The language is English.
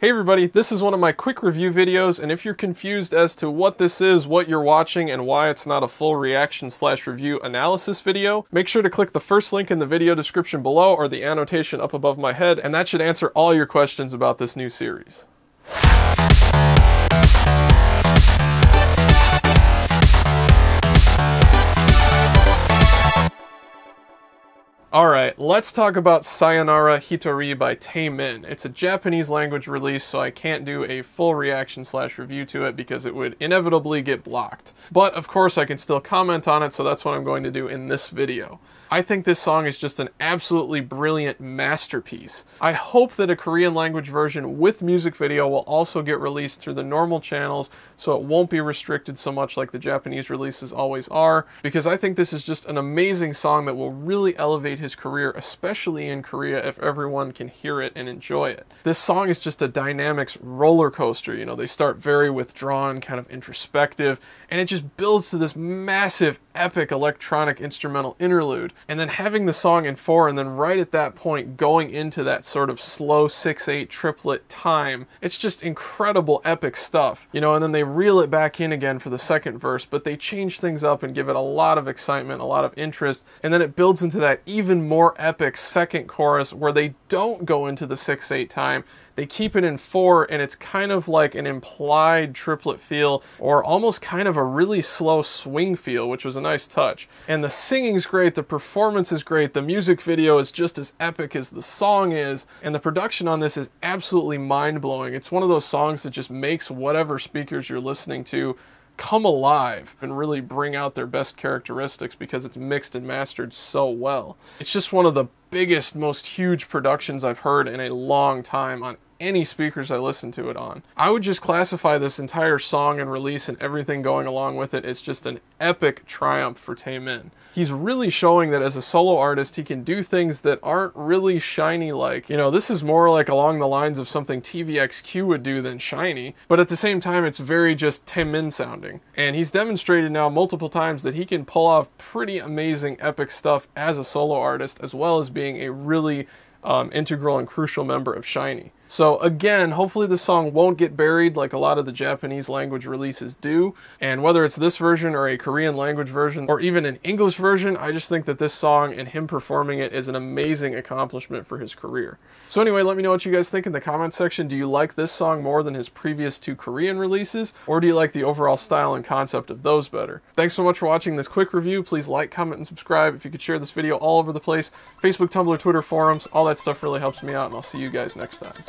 Hey everybody, this is one of my quick review videos, and if you're confused as to what this is, what you're watching, and why it's not a full reaction slash review analysis video, make sure to click the first link in the video description below or the annotation up above my head, and that should answer all your questions about this new series. Alright, let's talk about Sayonara Hitori by Taemin. It's a Japanese language release, so I can't do a full reaction slash review to it because it would inevitably get blocked. But of course I can still comment on it, so that's what I'm going to do in this video. I think this song is just an absolutely brilliant masterpiece. I hope that a Korean language version with music video will also get released through the normal channels so it won't be restricted so much like the Japanese releases always are, because I think this is just an amazing song that will really elevate his career, especially in Korea, if everyone can hear it and enjoy it. This song is just a dynamics roller coaster. You know, they start very withdrawn, kind of introspective, and it just builds to this massive, epic electronic instrumental interlude. And then having the song in four, and then right at that point going into that sort of slow 6 8 triplet time, it's just incredible, epic stuff. You know, and then they reel it back in again for the second verse, but they change things up and give it a lot of excitement, a lot of interest, and then it builds into that even even more epic second chorus where they don't go into the 6-8 time. They keep it in 4 and it's kind of like an implied triplet feel or almost kind of a really slow swing feel, which was a nice touch. And the singing's great, the performance is great, the music video is just as epic as the song is, and the production on this is absolutely mind-blowing. It's one of those songs that just makes whatever speakers you're listening to come alive and really bring out their best characteristics because it's mixed and mastered so well. It's just one of the biggest, most huge productions I've heard in a long time on any speakers I listen to it on. I would just classify this entire song and release and everything going along with it as just an epic triumph for Taemin. He's really showing that as a solo artist, he can do things that aren't really SHINee like. You know, this is more like along the lines of something TVXQ would do than SHINee, but at the same time, it's very just Taemin sounding. And he's demonstrated now multiple times that he can pull off pretty amazing epic stuff as a solo artist, as well as being a really um, integral and crucial member of SHINee. So again, hopefully the song won't get buried like a lot of the Japanese language releases do. And whether it's this version or a Korean language version or even an English version, I just think that this song and him performing it is an amazing accomplishment for his career. So anyway, let me know what you guys think in the comment section. Do you like this song more than his previous two Korean releases? Or do you like the overall style and concept of those better? Thanks so much for watching this quick review. Please like, comment, and subscribe. If you could share this video all over the place, Facebook, Tumblr, Twitter, forums, all that stuff really helps me out, and I'll see you guys next time.